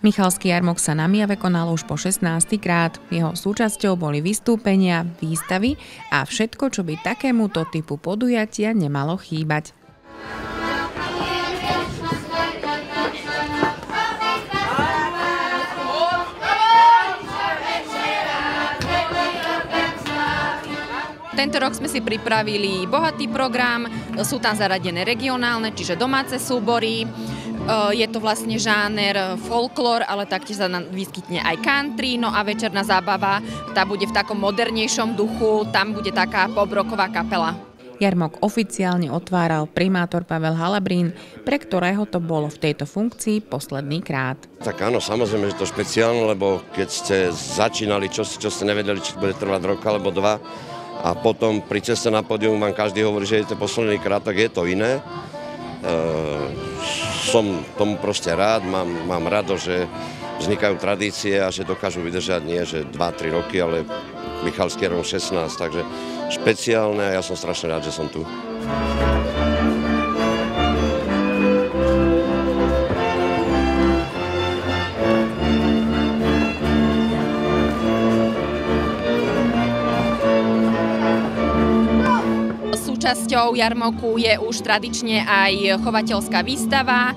Michalský jarmok sa na Miave konal už po 16. krát. Jeho súčasťou boli vystúpenia, výstavy a všetko, čo by takémuto typu podujatia nemalo chýbať. Tento rok sme si pripravili bohatý program, sú tam zaradené regionálne, čiže domáce súbory, je to vlastne žáner folklór, ale taktiež sa vyskytne aj country, no a večerná zábava, tá bude v takom modernejšom duchu, tam bude taká pobroková kapela. Jarmok oficiálne otváral primátor Pavel Halabrín, pre ktorého to bolo v tejto funkcii posledný krát. Tak áno, samozrejme, že to špeciálne, lebo keď ste začínali, čo, čo ste nevedeli, či bude trvať rok alebo dva, a potom pri ceste na pódium vám každý hovorí, že je to posledný krát, tak je to iné. E, som tomu proste rád, mám, mám rado, že vznikajú tradície a že dokážu vydržať nie, že 2-3 roky, ale Michalský je 16, takže špeciálne a ja som strašne rád, že som tu. Súčasťou jarmoku je už tradične aj chovateľská výstava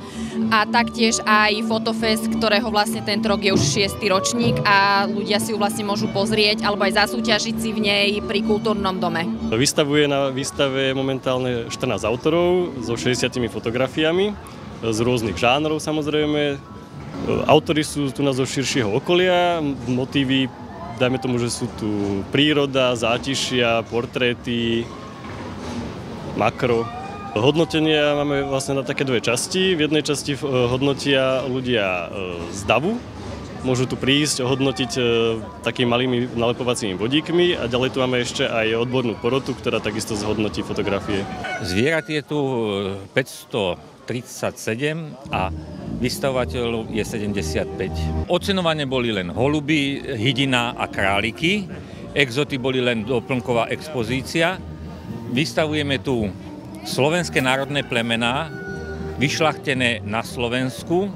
a taktiež aj fotofest, ktorého vlastne tento rok je už 6. ročník a ľudia si ju vlastne môžu pozrieť alebo aj zasúťažiť si v nej pri kultúrnom dome. Vystavuje na výstave momentálne 14 autorov so 60 fotografiami z rôznych žánrov samozrejme. Autory sú tu na zo širšieho okolia, motívy dajme tomu, že sú tu príroda, zátišia, portréty, makro. Hodnotenia máme vlastne na také dve časti. V jednej časti eh, hodnotia ľudia eh, z DAVu, môžu tu prísť, ohodnotiť eh, takými malými nalepovacími bodíkmi a ďalej tu máme ešte aj odbornú porotu, ktorá takisto zhodnotí fotografie. Zvierat je tu 537 a vystavovateľov je 75. Ocenované boli len holuby, hydina a králiky. Exoty boli len doplnková expozícia Vystavujeme tu slovenské národné plemená, vyšlachtené na Slovensku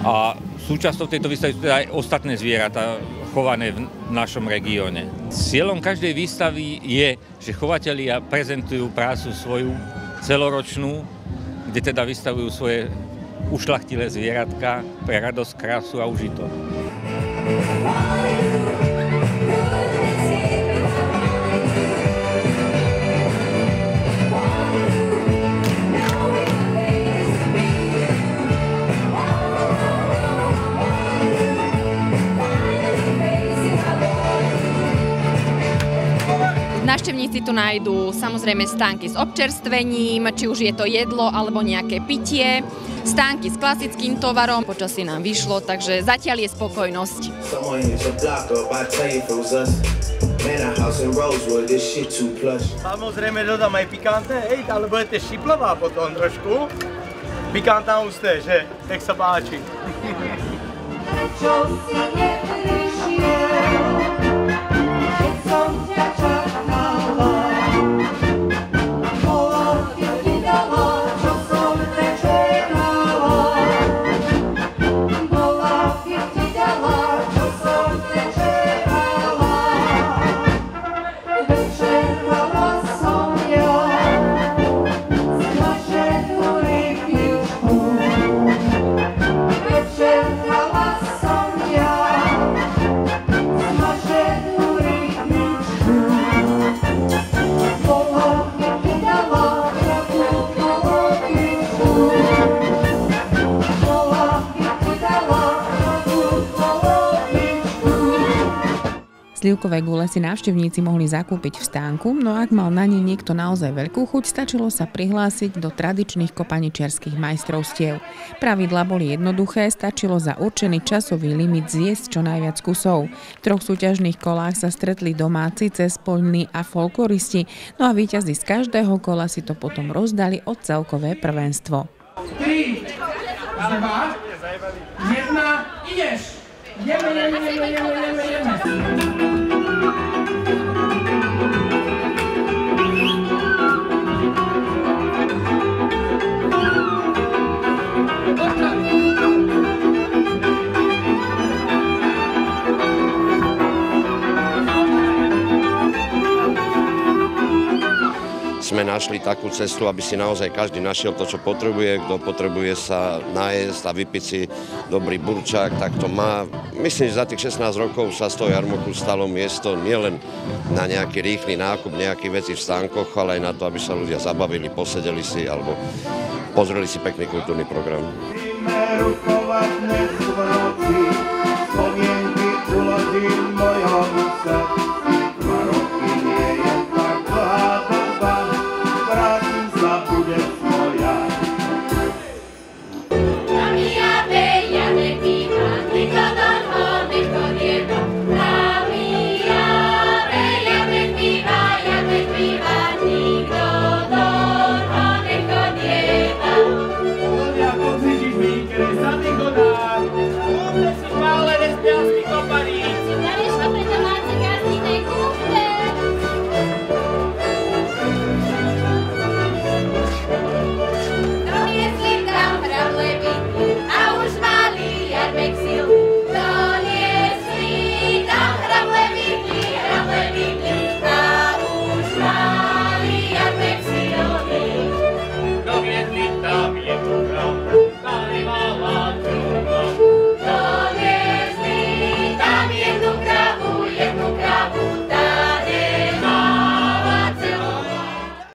a súčasťou tejto výstavy sú teda aj ostatné zvieratá chované v našom regióne. Cieľom každej výstavy je, že chovatelia prezentujú prácu svoju celoročnú, kde teda vystavujú svoje ušlachtilé zvieratka pre radosť, krásu a užitok. Návštevníci tu nájdú samozrejme stánky s občerstvením, či už je to jedlo alebo nejaké pitie, stánky s klasickým tovarom, počasí nám vyšlo, takže zatiaľ je spokojnosť. Samozrejme dodám aj pikantné, hej, ale budete šiplová potom trošku. Pikantná úste, že? Tak sa páči. Čo si Slivkové gule si návštevníci mohli zakúpiť v stánku, no ak mal na ne niekto naozaj veľkú chuť, stačilo sa prihlásiť do tradičných kopaničiarských majstrovstiev. Pravidla boli jednoduché, stačilo za určený časový limit zjesť čo najviac kusov. V troch súťažných kolách sa stretli domáci, cespoľní a folkloristi, no a víťazi z každého kola si to potom rozdali od celkové prvenstvo. 3, 2, 1, ideš! Llame, llame, llame, llame, llame, llame. sme našli takú cestu, aby si naozaj každý našiel to, čo potrebuje. Kto potrebuje sa najesť a vypiť si dobrý burčák, tak to má. Myslím, že za tých 16 rokov sa z toho jarmoku stalo miesto nielen na nejaký rýchly nákup, nejaké veci v stánkoch, ale aj na to, aby sa ľudia zabavili, posedeli si alebo pozreli si pekný kultúrny program. Spomienky uložím mojho